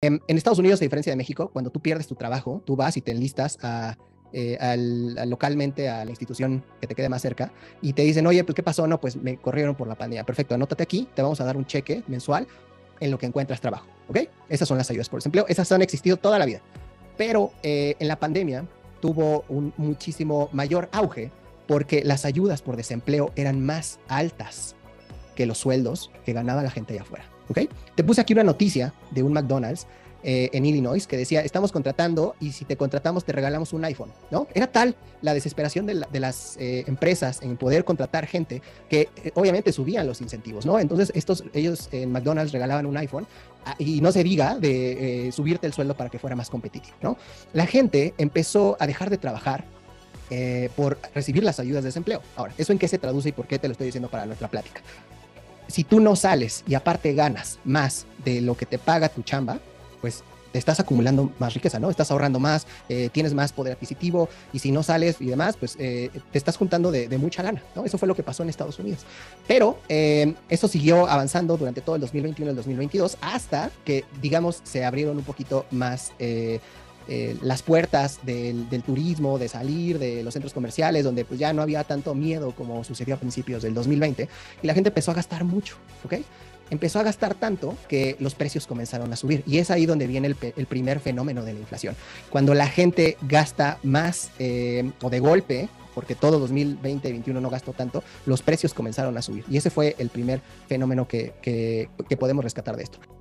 En, Estados Unidos, a diferencia de México, cuando tú pierdes tu trabajo, tú vas y te enlistas a, eh, localmente a la institución que te quede más cerca y te dicen, oye, pues ¿qué pasó? No, pues me corrieron por la pandemia. Perfecto, anótate aquí, te vamos a dar un cheque mensual en lo que encuentras trabajo, ¿ok? Esas son las ayudas por desempleo, esas han existido toda la vida. Pero eh, en la pandemia tuvo un muchísimo mayor auge porque las ayudas por desempleo eran más altas que los sueldos que ganaba la gente allá afuera. ¿ok? Te puse aquí una noticia de un McDonald's eh, en Illinois que decía, estamos contratando y si te contratamos te regalamos un iPhone, ¿no? Era tal la desesperación de, las eh, empresas en poder contratar gente que eh, obviamente subían los incentivos, ¿no? Entonces estos, ellos en McDonald's regalaban un iPhone ah, y no se diga de subirte el sueldo para que fuera más competitivo, ¿no? La gente empezó a dejar de trabajar por recibir las ayudas de desempleo. Ahora, ¿eso en qué se traduce y por qué te lo estoy diciendo para nuestra plática? Si tú no sales y aparte ganas más de lo que te paga tu chamba, pues estás acumulando más riqueza, ¿no? Estás ahorrando más, eh, tienes más poder adquisitivo y si no sales y demás, pues eh, te estás juntando de, mucha lana, ¿no? Eso fue lo que pasó en Estados Unidos. Pero eh, eso siguió avanzando durante todo el 2021 y el 2022 hasta que, digamos, se abrieron un poquito más las puertas del, turismo, de salir de los centros comerciales, donde pues ya no había tanto miedo como sucedió a principios del 2020 y la gente empezó a gastar mucho, ¿ok? empezó a gastar tanto que los precios comenzaron a subir. Y es ahí donde viene el, primer fenómeno de la inflación. Cuando la gente gasta más eh, o de golpe, porque todo 2020 y 2021 no gastó tanto, los precios comenzaron a subir. Y ese fue el primer fenómeno que podemos rescatar de esto.